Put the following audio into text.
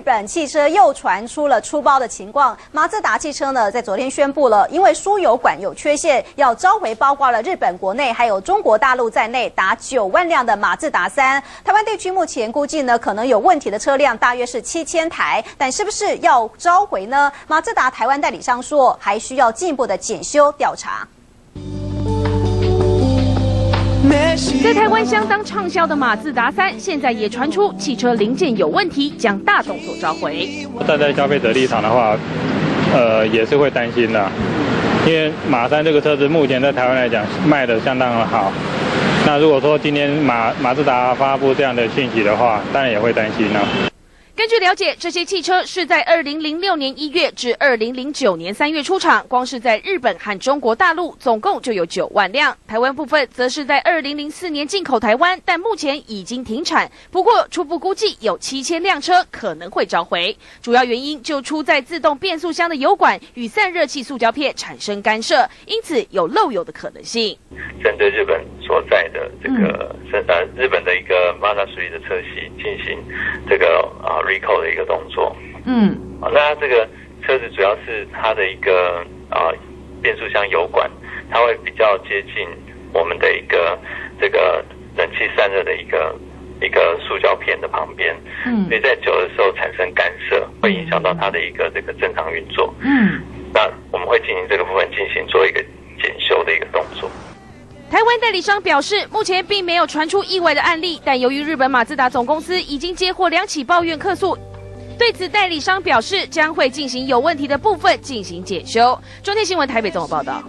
日本汽车又传出了出包的情况。马自达汽车呢，在昨天宣布了，因为输油管有缺陷，要召回包括了日本国内还有中国大陆在内达九万辆的马自达三。台湾地区目前估计呢，可能有问题的车辆大约是七千台，但是不是要召回呢？马自达台湾代理商说，还需要进一步的检修调查。在台湾相当畅销的马自达三，现在也传出汽车零件有问题，将大动作召回。站在消费者立场的话，呃，也是会担心的，因为马三这个车子目前在台湾来讲卖的相当的好。那如果说今天马马自达发布这样的信息的话，当然也会担心了。根据了解，这些汽车是在二零零六年一月至二零零九年三月出厂，光是在日本和中国大陆总共就有九万辆。台湾部分则是在二零零四年进口台湾，但目前已经停产。不过初步估计有七千辆车可能会召回，主要原因就出在自动变速箱的油管与散热器塑胶片产生干涉，因此有漏油的可能性。针对日本所在的这个呃日本的一个 Mazda 的车系进行这个啊。Recall 的一个动作，嗯，啊，那这个车子主要是它的一个啊变速箱油管，它会比较接近我们的一个这个冷气散热的一个一个塑胶片的旁边，嗯，所以在久的时候产生干涉，会影响到它的一个这个正常运作，嗯，那我们会进行这个部分进行做一个。台湾代理商表示，目前并没有传出意外的案例，但由于日本马自达总公司已经接获两起抱怨客诉，对此代理商表示将会进行有问题的部分进行检修。中天新闻台北综合报道。